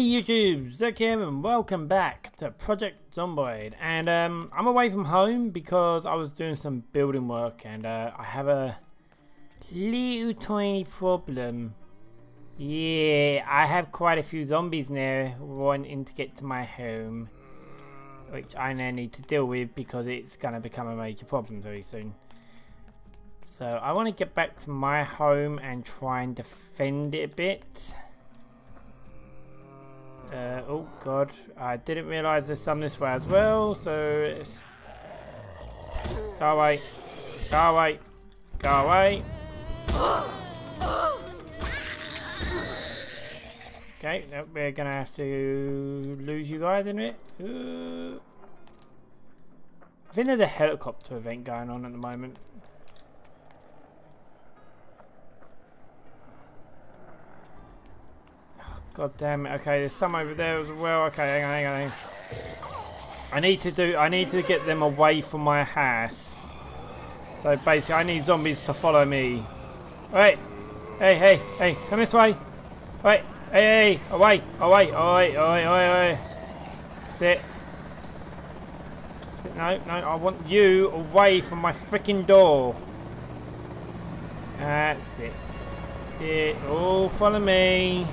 Hey YouTube, here and welcome back to Project Zomboid and um, I'm away from home because I was doing some building work and uh, I have a little tiny problem. Yeah, I have quite a few zombies now wanting to get to my home which I now need to deal with because it's going to become a major problem very soon. So I want to get back to my home and try and defend it a bit. Uh, oh god, I didn't realise there's some this way as well, so it's... Go away. Go away. Go away. Okay, we're gonna have to lose you guys in it. I think there's a helicopter event going on at the moment. God damn it. Okay, there's some over there as well. Okay, hang on, hang on, hang on. I need to do, I need to get them away from my house. So basically, I need zombies to follow me. Wait. Hey, hey, hey, come this way. Wait. Hey, hey, away, away, away, away, away, away. Sit. No, no, I want you away from my freaking door. That's it. That's it. Oh, follow me.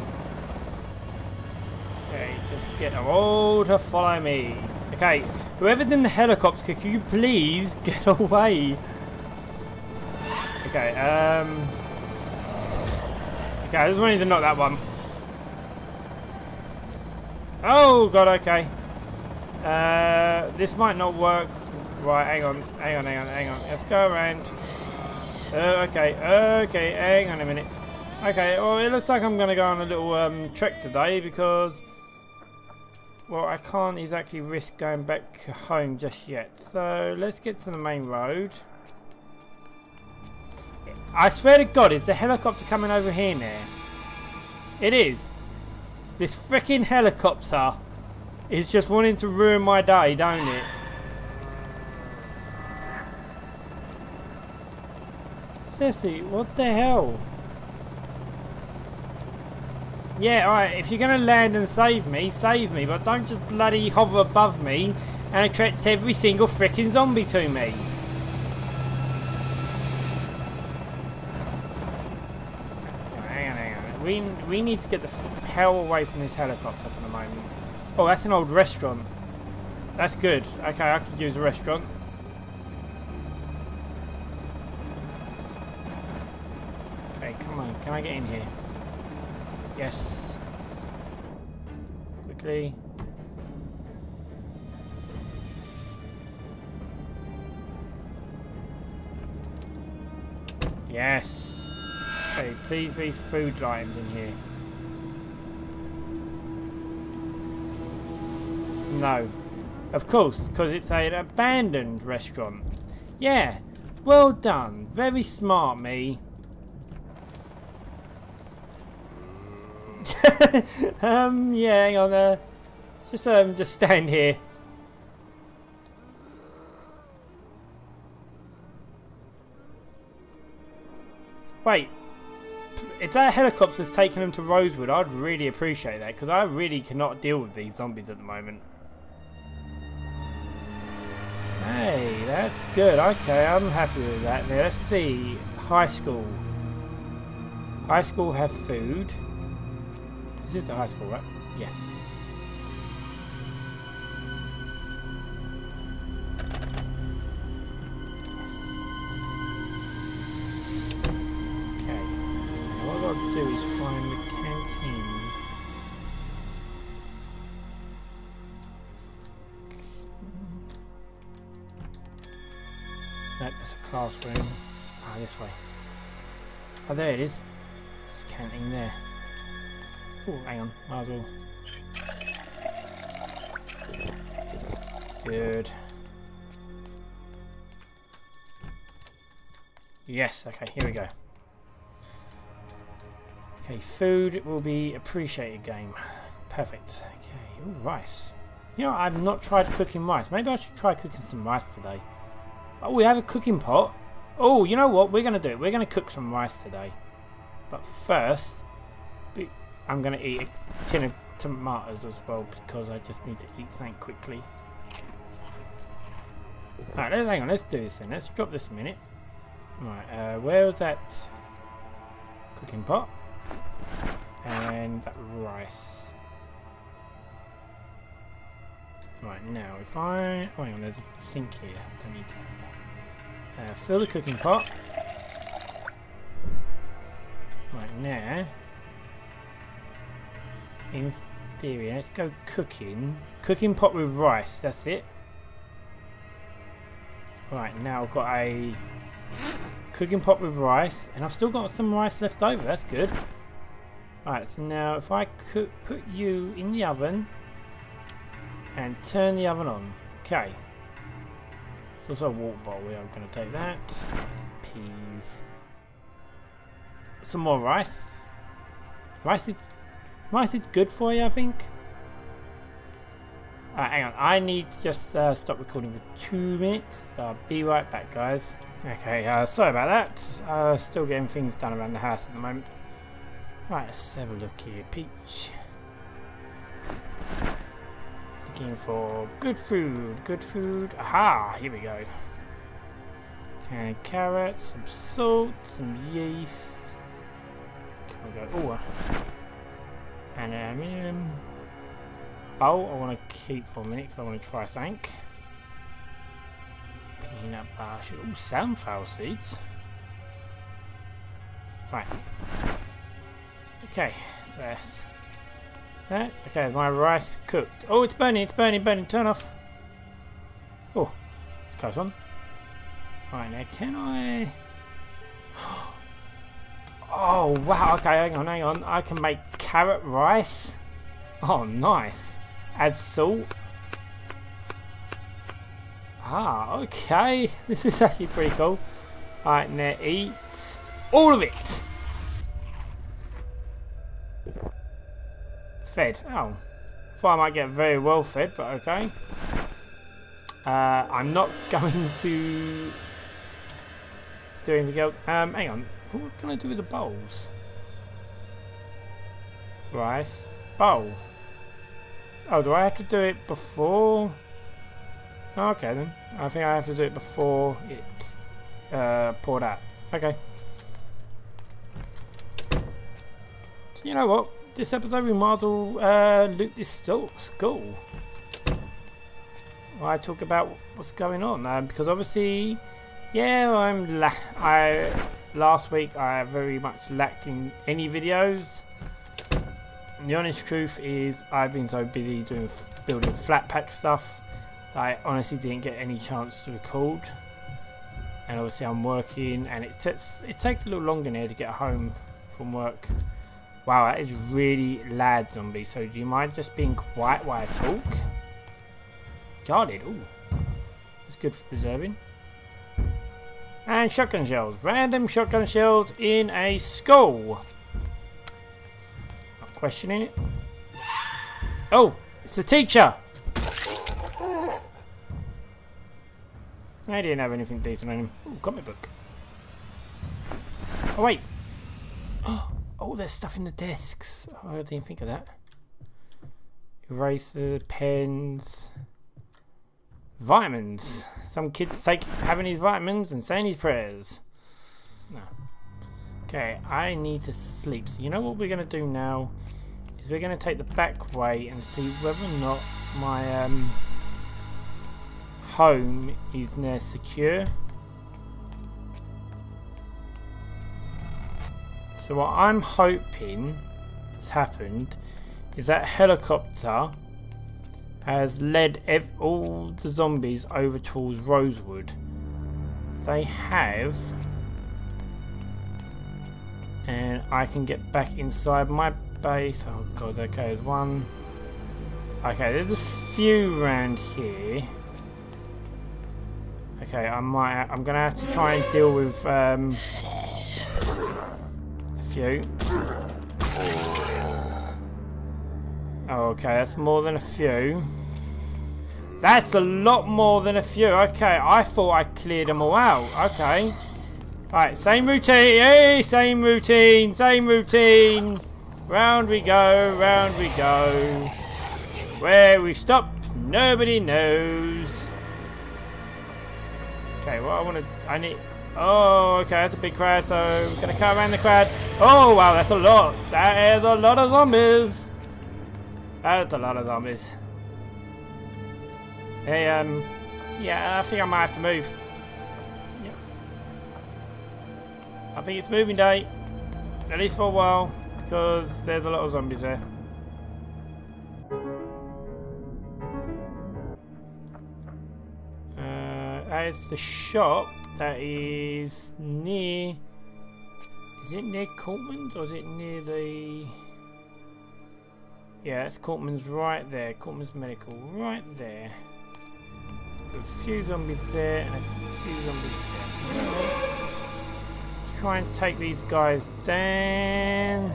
Get them all to follow me. Okay, whoever's in the helicopter, could you please get away? Okay, um... Okay, I just wanted to knock that one. Oh, God, okay. Uh, this might not work. Right, hang on, hang on, hang on, hang on. Let's go around. Uh, okay, okay, hang on a minute. Okay, well, it looks like I'm going to go on a little um, trek today because, well, I can't exactly risk going back home just yet. So, let's get to the main road. I swear to God, is the helicopter coming over here now? It is. This freaking helicopter is just wanting to ruin my day, don't it? Seriously, what the hell? Yeah, alright, if you're going to land and save me, save me, but don't just bloody hover above me and attract every single freaking zombie to me. Hang on, hang on. We, we need to get the hell away from this helicopter for the moment. Oh, that's an old restaurant. That's good. Okay, I could use a restaurant. Okay, come on. Can I get in here? Yes. Quickly. Yes. Okay, please be food items in here. No. Of course, because it's an abandoned restaurant. Yeah. Well done. Very smart, me. um, yeah, hang on there. Just, um, just stand here. Wait. If that helicopter's taking them to Rosewood, I'd really appreciate that, because I really cannot deal with these zombies at the moment. Hey, that's good. Okay, I'm happy with that. Now, let's see. High school. High school have food. This is the high school, right? Yeah. Okay. Now what I've got to do is find the canteen. That's a classroom. Ah, this way. Oh, there it is. It's a canteen there. Oh, hang on. Might as well. Good. Yes, okay, here we go. Okay, food will be appreciated game. Perfect. Okay, Ooh, rice. You know, I've not tried cooking rice. Maybe I should try cooking some rice today. Oh, we have a cooking pot. Oh, you know what? We're going to do it. We're going to cook some rice today. But first, I'm going to eat a tin of tomatoes as well because I just need to eat something quickly. Alright, let's hang on, let's do this then. Let's drop this a minute. Right, uh, where was that cooking pot? And that rice. Right, now if I... Oh, hang on, there's a sink here. I Don't need to... Uh, fill the cooking pot. Right, now... In theory, let's go cooking. Cooking pot with rice, that's it. Right, now I've got a cooking pot with rice, and I've still got some rice left over, that's good. Right, so now if I could put you in the oven and turn the oven on. Okay. It's also a water bowl, we are going to take that. Peas. Some more rice. Rice is, rice is good for you, I think. Hang on, I need to just uh, stop recording for two minutes. So I'll be right back, guys. Okay, uh, sorry about that. Uh, still getting things done around the house at the moment. Right, let's have a look here. Peach. Looking for good food, good food. Aha, here we go. Okay, carrots, some salt, some yeast. Can we go? Oh, and aluminium. bowl I want to keep for a minute because I want to try something. Peanut butter. Oh, sunflower seeds. Right. Okay, so that's that. Okay, my rice cooked. Oh, it's burning, it's burning, burning. Turn off. Oh, it's close on. Right, now can I... Oh, wow. Okay, hang on, hang on. I can make carrot rice. Oh, nice. Add salt. Ah, okay. This is actually pretty cool. Alright, now eat all of it. Fed. Oh. Thought I might get very well fed, but okay. Uh, I'm not going to do anything else. Um, hang on. What can I do with the bowls? Rice. Bowl. Oh, do I have to do it before? Okay then. I think I have to do it before it's uh, poured out. Okay. So you know what? This episode we might as well uh, loot this school. I talk about what's going on um, because obviously, yeah, I'm la I last week I very much lacked in any videos. The honest truth is I've been so busy doing building flat pack stuff I honestly didn't get any chance to record. And obviously I'm working and it takes it takes a little longer now to get home from work. Wow that is really loud zombie. So do you mind just being quiet while I talk? Guarded ooh it's good for preserving and shotgun shells random shotgun shells in a skull questioning it. Oh, it's the teacher. I didn't have anything decent on him. Ooh, comic book. Oh, wait. Oh, there's stuff in the desks. Oh, I didn't think of that. Erasers, pens, vitamins. Some kids take having these vitamins and saying these prayers. No. Okay, I need to sleep. So you know what we're going to do now? Is we're going to take the back way and see whether or not my um, home is now secure. So what I'm hoping has happened is that helicopter has led all the zombies over towards Rosewood. They have and I can get back inside my base. Oh god, okay, there's one. Okay, there's a few around here. Okay, I might. I'm gonna have to try and deal with um, a few. Oh, okay, that's more than a few. That's a lot more than a few. Okay, I thought I cleared them all out. Okay. Right, same routine. Hey, same routine. Same routine. Round we go, round we go. Where we stop, nobody knows. Okay, well I want to, I need, oh, okay, that's a big crowd, so we're going to cut around the crowd. Oh, wow, that's a lot. That is a lot of zombies. That's a lot of zombies. Hey, um, yeah, I think I might have to move. I think it's moving day. At least for a while, because there's a lot of zombies there. It's the shop that is near... Is it near Cortman's or is it near the... Yeah, it's Cortman's right there. Cortman's Medical right there. A few zombies there and a few zombies there. Let's try and take these guys down.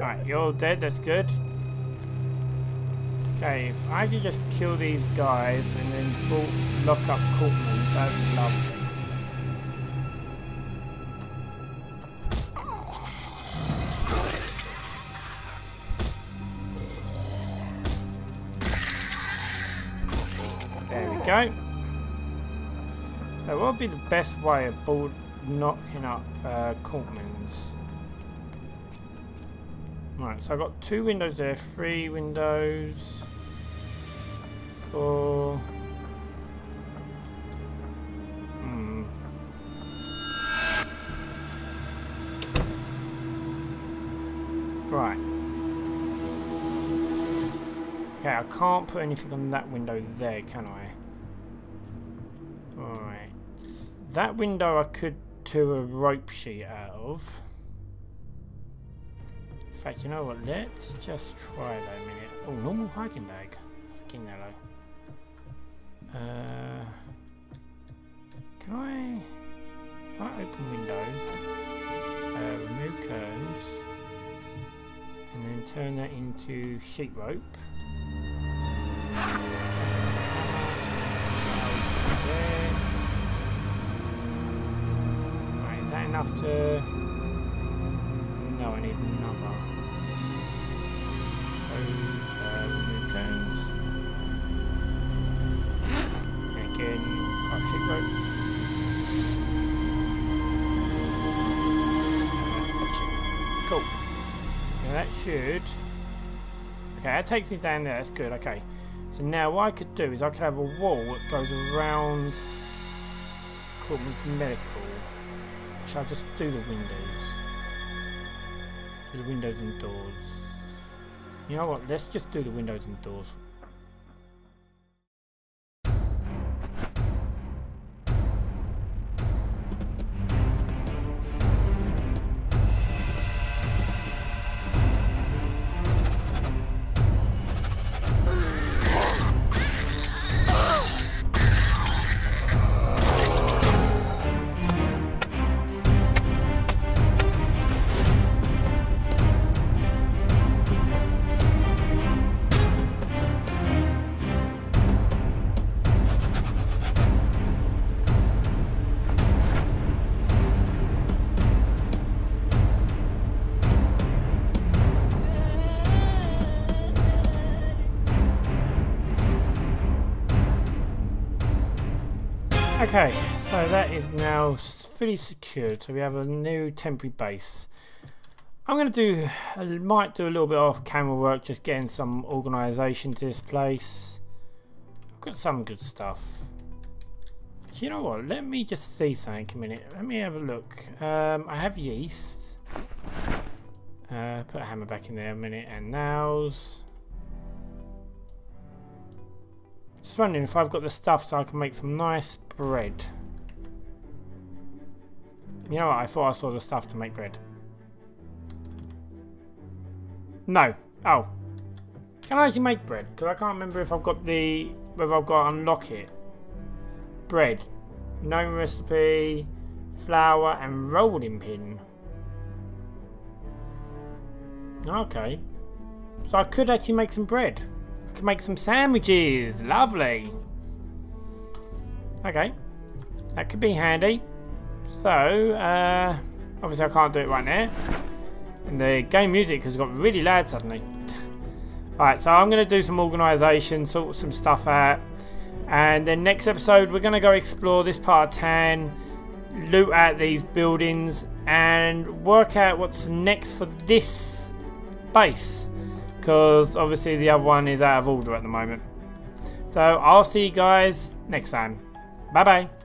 Right, you're all dead, that's good. Okay, I could just kill these guys and then lock up Cortman. Go. So what would be the best way of knocking up uh, Cortman's? Right, so I've got two windows there, three windows, four. Hmm. Right. Okay, I can't put anything on that window there, can I? That window I could do a rope sheet out of In fact, you know what? Let's just try that a minute. Oh, normal hiking bag. Fucking yellow. Uh, can I, if I open window, uh, remove curtains, and then turn that into sheet rope. Enough to... No, I need another. Cool. Now that should... Okay, that takes me down there. That's good. Okay. So now what I could do is I could have a wall that goes around Cortman's Medical. Shall I just do the windows? Do the windows and doors. You know what? Let's just do the windows and doors. Okay, so that is now fully secured. So we have a new temporary base. I'm going to do, I might do a little bit of camera work, just getting some organisation to this place. I've got some good stuff. You know what, let me just see something a minute. Let me have a look. Um, I have yeast. Uh, put a hammer back in there a minute and nails. Just wondering if I've got the stuff so I can make some nice bread. You know what? I thought I saw the stuff to make bread. No. Oh. Can I actually make bread? Because I can't remember if I've got the... Whether I've got to unlock it. Bread. Gnome recipe. Flour and rolling pin. Okay. So I could actually make some bread. Could make some sandwiches. Lovely. Okay. That could be handy. So, uh, obviously I can't do it right now. And the game music has got really loud suddenly. Alright, so I'm going to do some organisation, sort some stuff out. And then next episode, we're going to go explore this part of town, loot out these buildings, and work out what's next for this base. Because obviously the other one is out of order at the moment. So I'll see you guys next time. Bye bye.